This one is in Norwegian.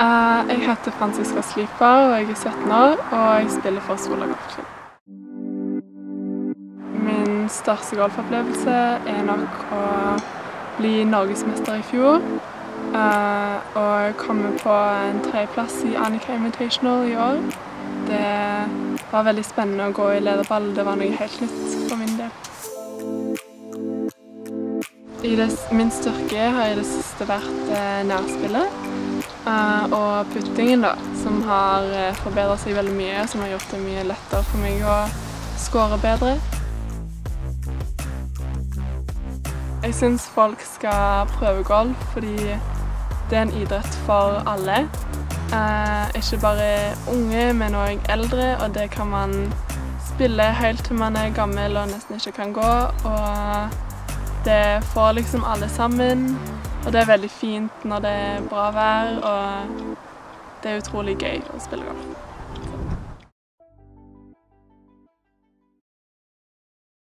Eh, jeg heter Franziska Sliper, og jeg er 17 år, og jeg spiller for Sola Golfklubb. Min største golfopplevelse er nok å bli norgesmester i fjor. eh, og komme på en tredjeplass i Annika Invitational i år. Det var veldig spennende å gå i lederball. Det var noe helt nytt for min del. I det, min styrke har i det siste vært eh, nærspillet og puttingen, da, som har forbedra forbedret seg veldig mye, som har gjort det mye lettere for meg å skåre bedre. Jeg syns folk skal prøve golf fordi det er en idrett for alle. Eh, ikke bare unge, men òg eldre, og det kan man spille helt til man er gammel og nesten ikke kan gå. Og det får liksom alle sammen, og det er veldig fint når det er bra vær, og det er utrolig gøy å spille golf.